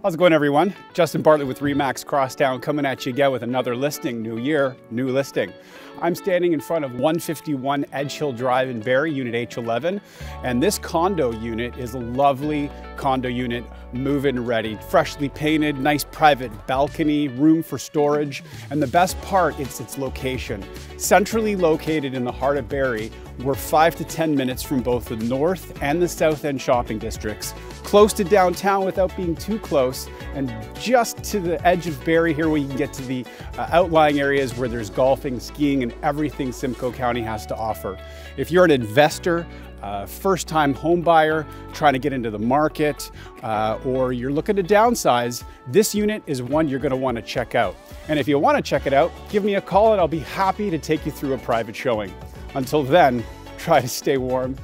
How's it going everyone? Justin Bartlett with RE/MAX Crosstown coming at you again with another listing, new year, new listing. I'm standing in front of 151 Edgehill Drive in Barrie, Unit H11, and this condo unit is a lovely condo unit, move-in ready, freshly painted, nice private balcony, room for storage, and the best part, it's its location. Centrally located in the heart of Barrie, we're five to 10 minutes from both the north and the south end shopping districts, close to downtown without being too close, and just to the edge of Barrie here you can get to the uh, outlying areas where there's golfing, skiing, and everything Simcoe County has to offer. If you're an investor, uh, first time home buyer trying to get into the market, uh, or you're looking to downsize, this unit is one you're going to want to check out. And if you want to check it out, give me a call and I'll be happy to take you through a private showing. Until then, try to stay warm